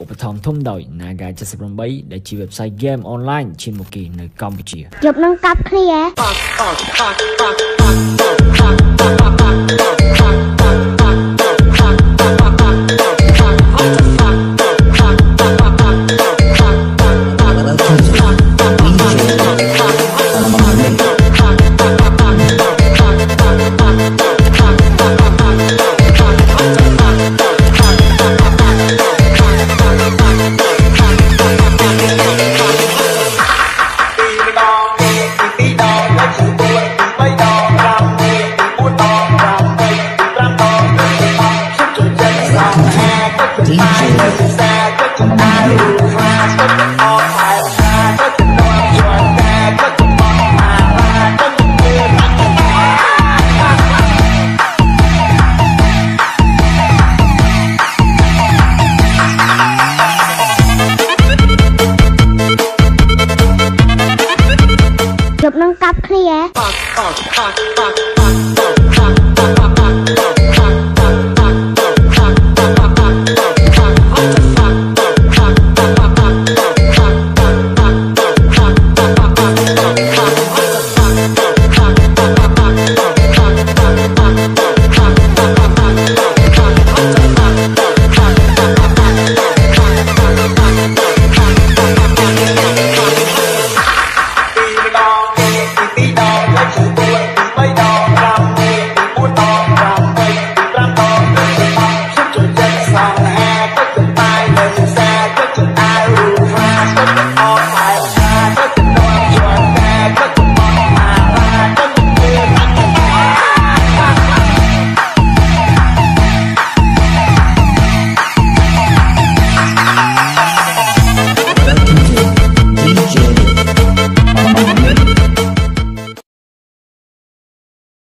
ឧបត្ថម្ភធំដោយ Naga 78ដែលជា website game online ឈានមុខគេនៅកម្ពុជាជប់នឹងកាប់គ្នាជ ប់នឹងកាប់គ្នា wait.